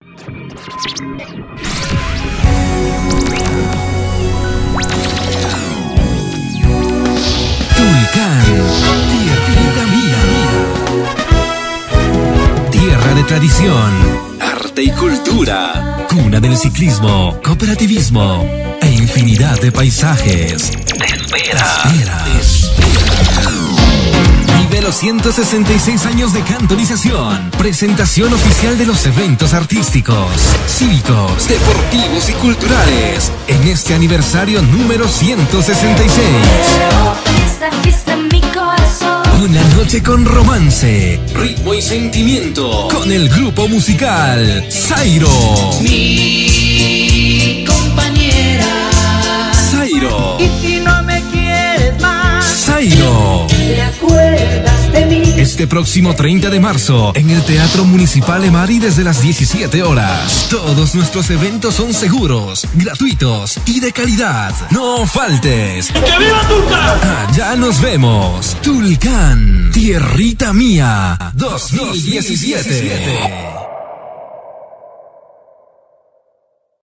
Tulcán, tierra mía. Tierra de tradición, arte y cultura. Cuna del ciclismo, cooperativismo e infinidad de paisajes. Te espera. Te espera. Los 166 años de cantonización. Presentación oficial de los eventos artísticos, cívicos, deportivos y culturales. En este aniversario número 166. Esta fiesta en mi corazón. Una noche con romance, ritmo y sentimiento. Con el grupo musical Zairo. Mi compañera. Zairo. Y si no me quieres más, Zairo. ¿te acuerdas de mí? Este próximo 30 de marzo, en el Teatro Municipal Emari desde las 17 horas. Todos nuestros eventos son seguros, gratuitos y de calidad. No faltes. ¡Que viva Tulcán! ya nos vemos. Tulcán, tierrita mía, 2017.